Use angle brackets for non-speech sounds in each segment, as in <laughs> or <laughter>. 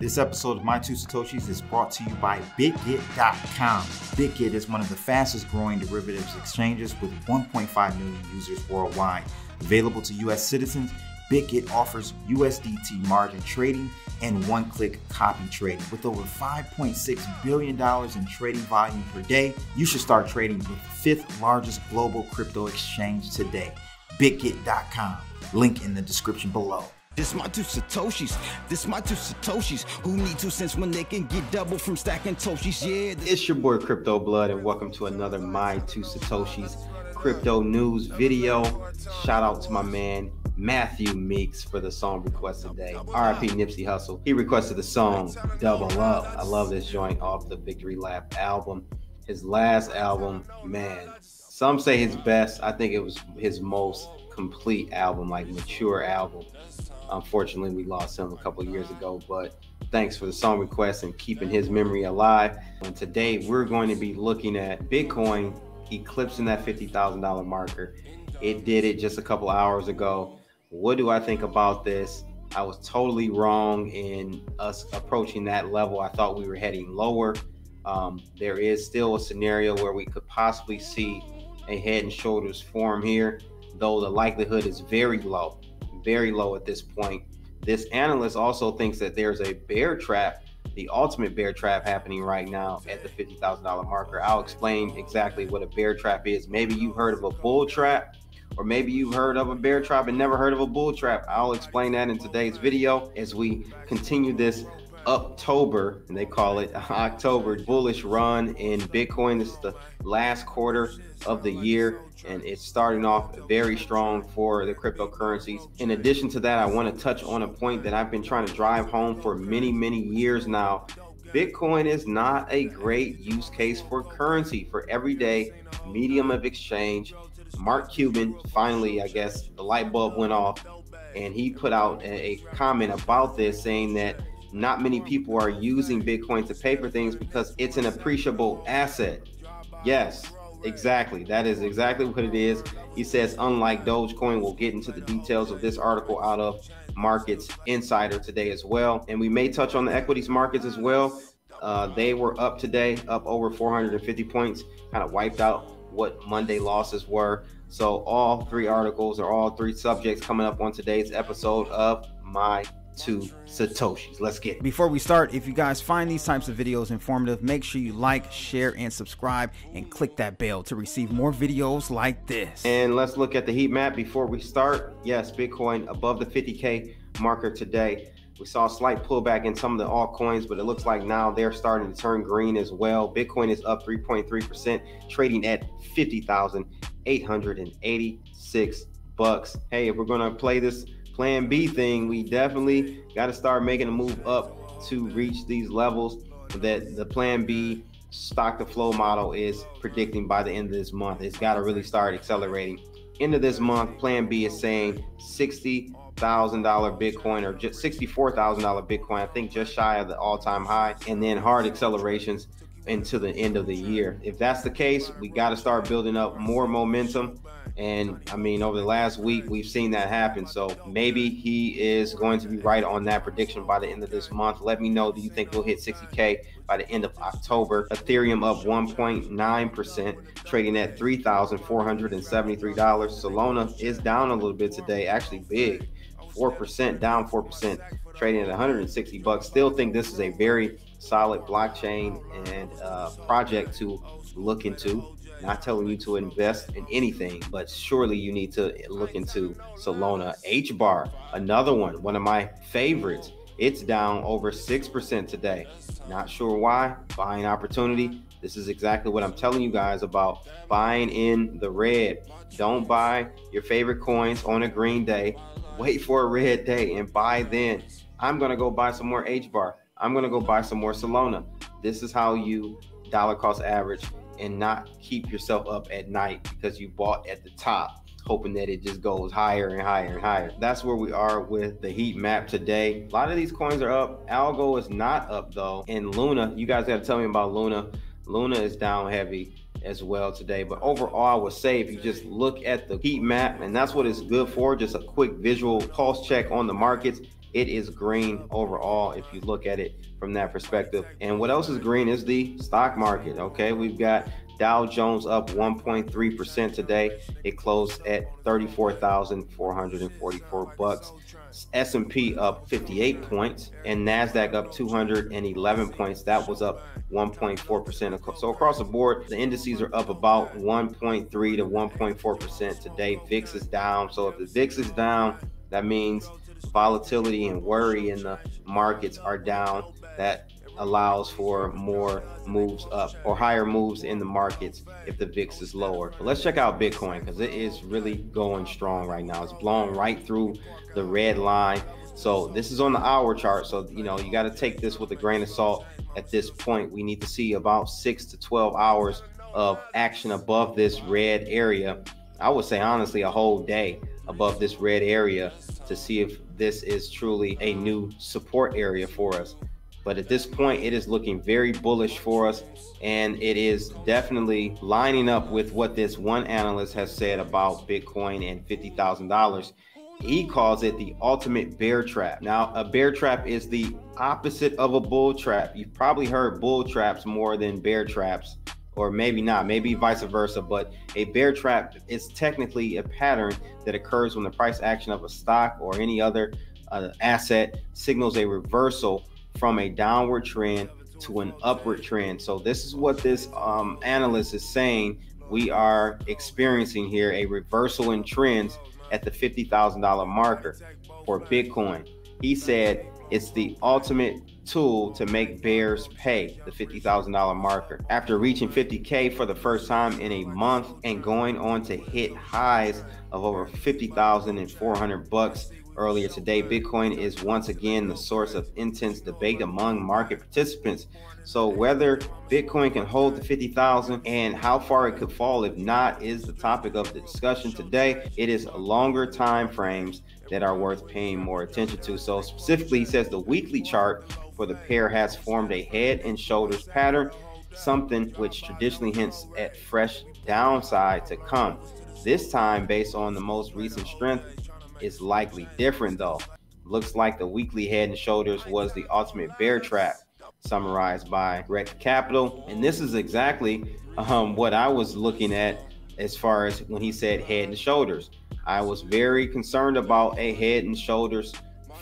This episode of My Two Satoshis is brought to you by BitGet.com. BitGet is one of the fastest growing derivatives exchanges with 1.5 million users worldwide. Available to U.S. citizens, BitGet offers USDT margin trading and one click copy trading. With over $5.6 billion in trading volume per day, you should start trading with the fifth largest global crypto exchange today. BitGet.com. Link in the description below. This my two Satoshis. This my two Satoshis. Who need two cents when they can get double from stacking Toshis? Yeah. It's your boy Crypto Blood, and welcome to another My Two Satoshis crypto news video. Shout out to my man Matthew Meeks for the song request today. RIP Nipsey Hussle. He requested the song Double Up. I love this joint off the Victory Lap album. His last album, man. Some say his best. I think it was his most complete album, like mature album. Unfortunately, we lost him a couple years ago, but thanks for the song request and keeping his memory alive. And today we're going to be looking at Bitcoin eclipsing that $50,000 marker. It did it just a couple hours ago. What do I think about this? I was totally wrong in us approaching that level. I thought we were heading lower. Um, there is still a scenario where we could possibly see a head and shoulders form here, though the likelihood is very low very low at this point. This analyst also thinks that there's a bear trap, the ultimate bear trap happening right now at the $50,000 marker. I'll explain exactly what a bear trap is. Maybe you've heard of a bull trap, or maybe you've heard of a bear trap and never heard of a bull trap. I'll explain that in today's video as we continue this October, and they call it <laughs> October bullish run in Bitcoin. This is the last quarter of the year, and it's starting off very strong for the cryptocurrencies. In addition to that, I want to touch on a point that I've been trying to drive home for many, many years now. Bitcoin is not a great use case for currency, for everyday medium of exchange. Mark Cuban, finally, I guess the light bulb went off, and he put out a comment about this saying that not many people are using Bitcoin to pay for things because it's an appreciable asset. Yes, exactly. That is exactly what it is. He says, unlike Dogecoin, we'll get into the details of this article out of Markets Insider today as well. And we may touch on the equities markets as well. Uh, they were up today, up over 450 points, kind of wiped out what Monday losses were. So, all three articles or all three subjects coming up on today's episode of My Two Satoshis. Let's get it. Before we start, if you guys find these types of videos informative, make sure you like, share, and subscribe and click that bell to receive more videos like this. And let's look at the heat map before we start. Yes, Bitcoin above the 50K marker today. We saw a slight pullback in some of the altcoins, but it looks like now they're starting to turn green as well. Bitcoin is up 3.3%, trading at 50,886 bucks. Hey, if we're going to play this plan B thing, we definitely got to start making a move up to reach these levels that the plan B stock to flow model is predicting by the end of this month. It's got to really start accelerating. End of this month, plan B is saying $60,000 Bitcoin or just $64,000 Bitcoin, I think just shy of the all time high, and then hard accelerations into the end of the year. If that's the case, we got to start building up more momentum and I mean, over the last week, we've seen that happen. So maybe he is going to be right on that prediction by the end of this month. Let me know. Do you think we'll hit 60K by the end of October? Ethereum up 1.9%, trading at $3,473. Solana is down a little bit today, actually big. 4% down 4% trading at 160 bucks still think this is a very solid blockchain and uh, project to look into not telling you to invest in anything, but surely you need to look into Solana. H bar, another one, one of my favorites. It's down over 6% today. Not sure why. Buying opportunity. This is exactly what I'm telling you guys about buying in the red. Don't buy your favorite coins on a green day. Wait for a red day and buy then. I'm going to go buy some more H bar. I'm going to go buy some more Solana. This is how you dollar cost average and not keep yourself up at night because you bought at the top hoping that it just goes higher and higher and higher. That's where we are with the heat map today. A lot of these coins are up. Algo is not up though. And Luna, you guys got to tell me about Luna. Luna is down heavy as well today. But overall, I would say if you just look at the heat map, and that's what it's good for, just a quick visual pulse check on the markets. It is green overall if you look at it from that perspective. And what else is green is the stock market. Okay, we've got Dow Jones up 1.3% today. It closed at 34,444 bucks. S&P up 58 points and Nasdaq up 211 points. That was up 1.4%. So across the board, the indices are up about 1.3 to 1.4% today. VIX is down. So if the VIX is down, that means volatility and worry in the markets are down. That allows for more moves up or higher moves in the markets if the VIX is lower. But let's check out Bitcoin because it is really going strong right now. It's blown right through the red line. So this is on the hour chart. So, you know, you got to take this with a grain of salt at this point. We need to see about six to 12 hours of action above this red area. I would say, honestly, a whole day above this red area to see if this is truly a new support area for us. But at this point, it is looking very bullish for us. And it is definitely lining up with what this one analyst has said about Bitcoin and $50,000. He calls it the ultimate bear trap. Now, a bear trap is the opposite of a bull trap. You've probably heard bull traps more than bear traps, or maybe not, maybe vice versa. But a bear trap is technically a pattern that occurs when the price action of a stock or any other uh, asset signals a reversal from a downward trend to an upward trend. So this is what this um, analyst is saying. We are experiencing here a reversal in trends at the $50,000 marker for Bitcoin. He said it's the ultimate tool to make bears pay the $50,000 marker. After reaching 50K for the first time in a month and going on to hit highs of over 50,400 bucks earlier today, Bitcoin is once again the source of intense debate among market participants. So whether Bitcoin can hold the 50,000 and how far it could fall if not is the topic of the discussion today. It is longer time frames that are worth paying more attention to. So specifically, he says the weekly chart for the pair has formed a head and shoulders pattern, something which traditionally hints at fresh downside to come. This time, based on the most recent strength, is likely different though. Looks like the weekly head and shoulders was the ultimate bear trap, summarized by Rekt Capital. And this is exactly um, what I was looking at as far as when he said head and shoulders. I was very concerned about a head and shoulders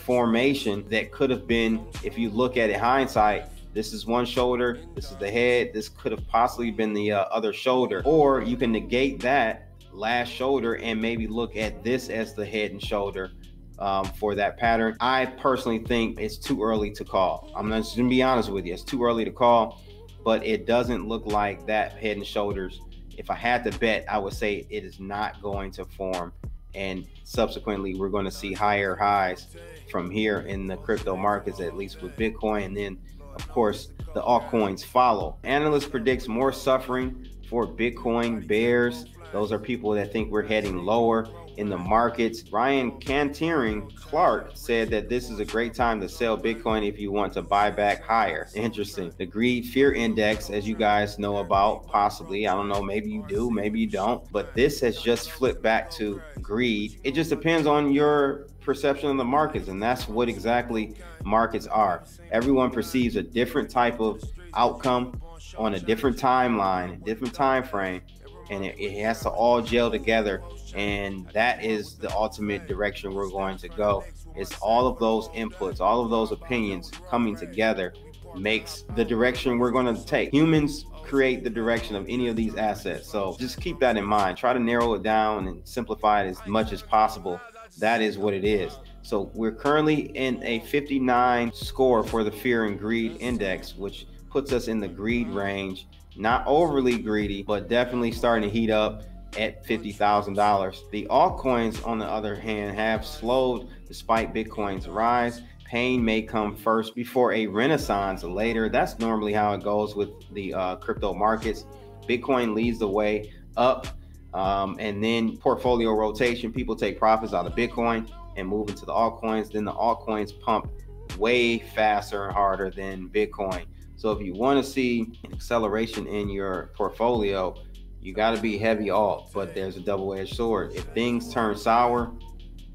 formation that could have been, if you look at it hindsight, this is one shoulder, this is the head, this could have possibly been the uh, other shoulder. Or you can negate that last shoulder and maybe look at this as the head and shoulder um, for that pattern. I personally think it's too early to call. I'm just gonna be honest with you, it's too early to call, but it doesn't look like that head and shoulders. If I had to bet, I would say it is not going to form. And subsequently, we're going to see higher highs from here in the crypto markets, at least with Bitcoin. And then, of course, the altcoins follow. Analyst predicts more suffering for Bitcoin bears those are people that think we're heading lower in the markets. Ryan Cantering Clark said that this is a great time to sell Bitcoin if you want to buy back higher. Interesting. The greed fear index, as you guys know about, possibly, I don't know, maybe you do, maybe you don't, but this has just flipped back to greed. It just depends on your perception of the markets, and that's what exactly markets are. Everyone perceives a different type of outcome on a different timeline, different time frame and it, it has to all gel together and that is the ultimate direction we're going to go. It's all of those inputs all of those opinions coming together makes the direction we're going to take. Humans create the direction of any of these assets so just keep that in mind. Try to narrow it down and simplify it as much as possible. That is what it is. So we're currently in a 59 score for the fear and greed index which puts us in the greed range not overly greedy, but definitely starting to heat up at $50,000. The altcoins, on the other hand, have slowed despite Bitcoin's rise. Pain may come first before a renaissance later. That's normally how it goes with the uh, crypto markets. Bitcoin leads the way up, um, and then portfolio rotation. People take profits out of Bitcoin and move into the altcoins. Then the altcoins pump way faster and harder than Bitcoin. So if you want to see acceleration in your portfolio, you got to be heavy alt, but there's a double-edged sword. If things turn sour,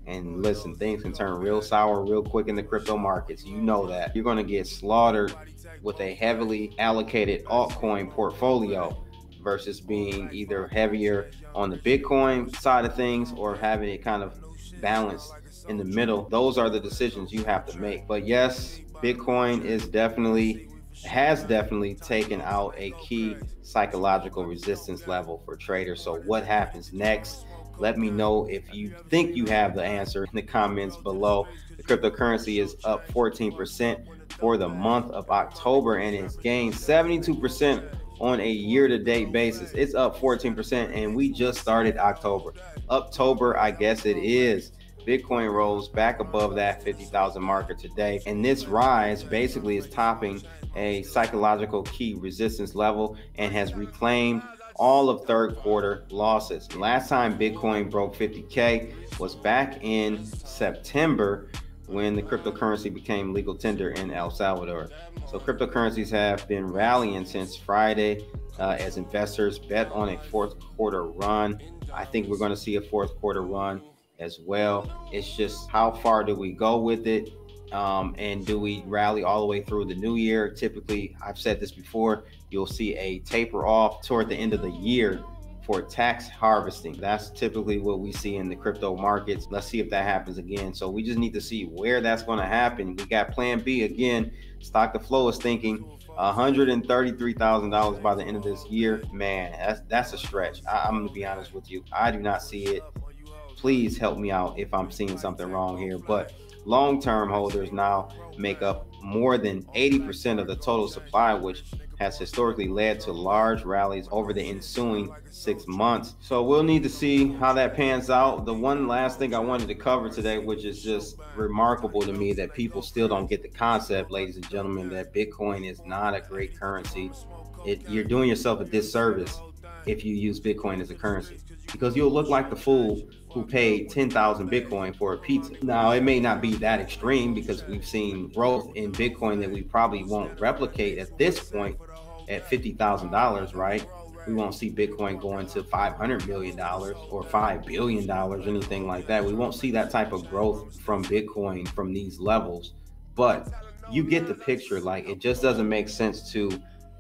And listen, things can turn real sour real quick in the crypto markets. You know that. You're going to get slaughtered with a heavily allocated altcoin portfolio versus being either heavier on the Bitcoin side of things or having it kind of balanced in the middle. Those are the decisions you have to make. But yes, Bitcoin is definitely has definitely taken out a key psychological resistance level for traders. So what happens next? Let me know if you think you have the answer in the comments below. The cryptocurrency is up 14% for the month of October and it's gained 72% on a year to date basis. It's up 14% and we just started October. October, I guess it is. Bitcoin rose back above that 50,000 marker today. And this rise basically is topping a psychological key resistance level and has reclaimed all of third quarter losses. Last time Bitcoin broke 50K was back in September when the cryptocurrency became legal tender in El Salvador. So cryptocurrencies have been rallying since Friday uh, as investors bet on a fourth quarter run. I think we're going to see a fourth quarter run as well. It's just how far do we go with it? Um, and do we rally all the way through the new year? Typically, I've said this before, you'll see a taper off toward the end of the year for tax harvesting. That's typically what we see in the crypto markets. Let's see if that happens again. So we just need to see where that's going to happen. We got plan B again. Stock to flow is thinking $133,000 by the end of this year. Man, that's that's a stretch. I, I'm going to be honest with you. I do not see it. Please help me out if I'm seeing something wrong here. But long-term holders now make up more than 80% of the total supply, which has historically led to large rallies over the ensuing six months. So we'll need to see how that pans out. The one last thing I wanted to cover today, which is just remarkable to me that people still don't get the concept, ladies and gentlemen, that Bitcoin is not a great currency. It, you're doing yourself a disservice if you use Bitcoin as a currency because you'll look like the fool who paid 10,000 Bitcoin for a pizza. Now, it may not be that extreme because we've seen growth in Bitcoin that we probably won't replicate at this point at $50,000, right? We won't see Bitcoin going to $500 million or $5 billion, anything like that. We won't see that type of growth from Bitcoin from these levels. But you get the picture. Like, it just doesn't make sense to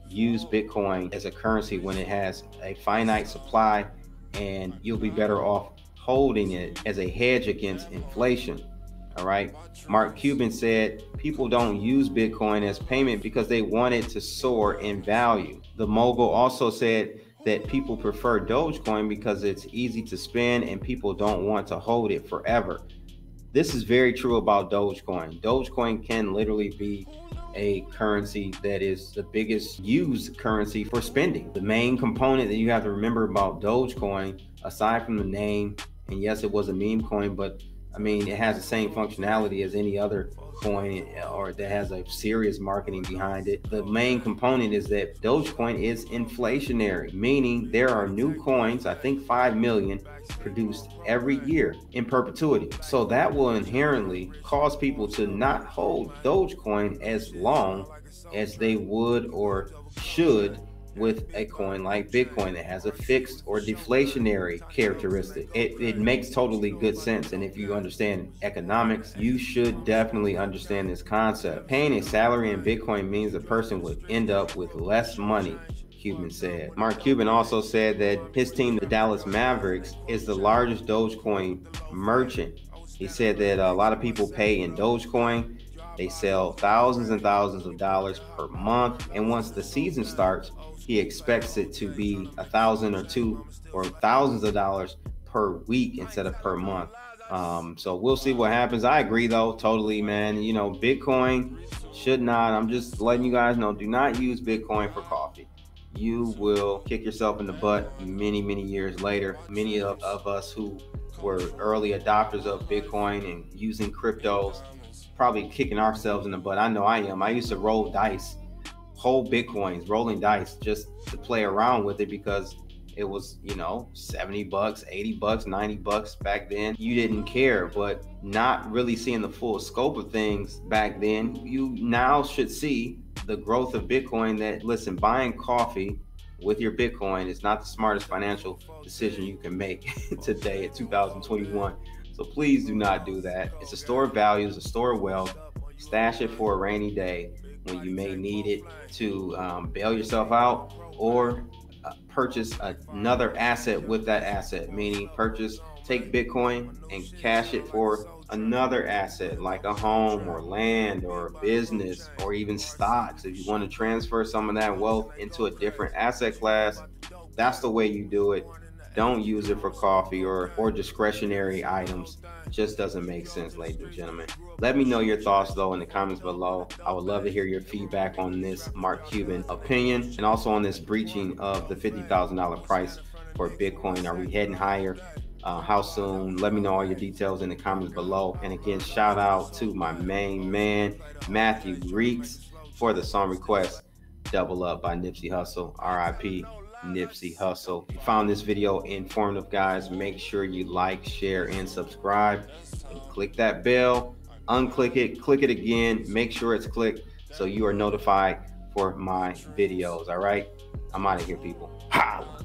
use Bitcoin as a currency when it has a finite supply and you'll be better off holding it as a hedge against inflation. All right. Mark Cuban said people don't use Bitcoin as payment because they want it to soar in value. The mogul also said that people prefer Dogecoin because it's easy to spend and people don't want to hold it forever. This is very true about Dogecoin. Dogecoin can literally be a currency that is the biggest used currency for spending. The main component that you have to remember about Dogecoin, aside from the name and yes, it was a meme coin, but I mean, it has the same functionality as any other coin or that has a serious marketing behind it. The main component is that Dogecoin is inflationary, meaning there are new coins, I think 5 million, produced every year in perpetuity. So that will inherently cause people to not hold Dogecoin as long as they would or should with a coin like Bitcoin that has a fixed or deflationary characteristic. It, it makes totally good sense. And if you understand economics, you should definitely understand this concept. Paying a salary in Bitcoin means the person would end up with less money Cuban said. Mark Cuban also said that his team, the Dallas Mavericks, is the largest Dogecoin merchant. He said that a lot of people pay in Dogecoin. They sell thousands and thousands of dollars per month. And once the season starts, he expects it to be a thousand or two or thousands of dollars per week instead of per month. Um, so we'll see what happens. I agree though, totally, man. You know, Bitcoin should not. I'm just letting you guys know. Do not use Bitcoin for coffee. You will kick yourself in the butt many, many years later. Many of, of us who were early adopters of Bitcoin and using cryptos, probably kicking ourselves in the butt. I know I am. I used to roll dice whole bitcoins, rolling dice, just to play around with it because it was, you know, 70 bucks, 80 bucks, 90 bucks back then. You didn't care, but not really seeing the full scope of things back then, you now should see the growth of Bitcoin that, listen, buying coffee with your Bitcoin is not the smartest financial decision you can make <laughs> today at 2021. So please do not do that. It's a store of values, a store of wealth. Stash it for a rainy day when you may need it to um, bail yourself out or uh, purchase another asset with that asset, meaning purchase, take Bitcoin and cash it for another asset like a home or land or business or even stocks. If you want to transfer some of that wealth into a different asset class, that's the way you do it. Don't use it for coffee or, or discretionary items. just doesn't make sense, ladies and gentlemen. Let me know your thoughts though in the comments below. I would love to hear your feedback on this Mark Cuban opinion and also on this breaching of the $50,000 price for Bitcoin. Are we heading higher? Uh, how soon? Let me know all your details in the comments below. And again, shout out to my main man, Matthew Reeks, for the song request Double Up by Nipsey Hussle, RIP. Nipsey Hussle. If you found this video informative, guys, make sure you like, share, and subscribe. And click that bell. Unclick it, click it again. Make sure it's clicked so you are notified for my videos. All right. I'm out of here, people. Holla.